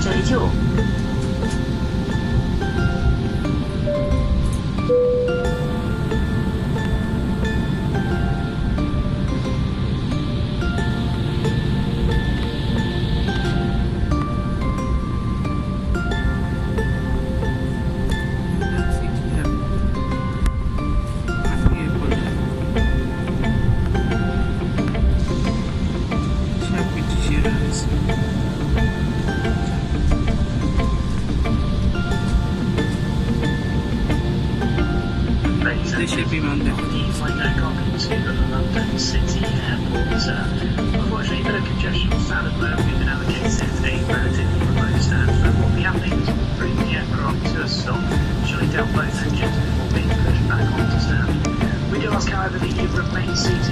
それ以。To a stop, shutting down both engines before being pushed back onto stand. We do ask, however, that you remain seated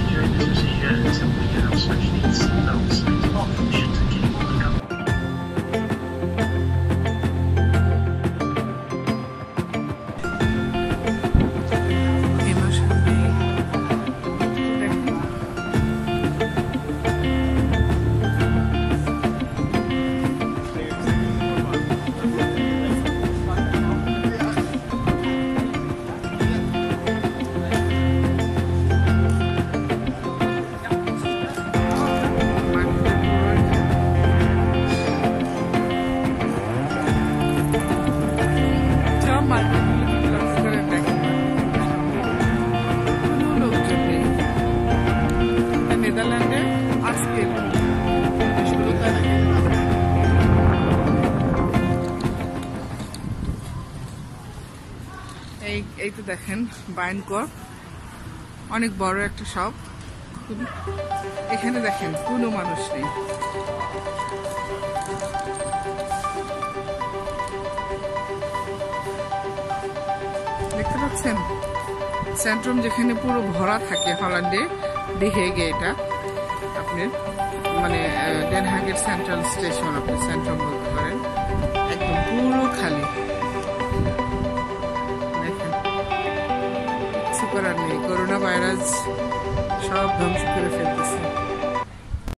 নেদারল্যান্ডে এই এই তো দেখেন বায়নকর অনেক বড় একটা শপ। এখানে দেখেন কোনো মানুষ নেই। দেখতে পাচ্ছেন? সেন্ট্রাম যেখানে পুরো ভরা থাকে হল্যান্ডে ডিহেগে এটা। আপনি মানে ডেনহাগের সেন্ট্রাল স্টেশন আপনি সেন্ট্রাম বলতে পারেন। একদম পুরো খালি। দেখেন, কিছু করার নেই। করোনা ভাইরাস সব ধ্বংস করে ফেলতেছে।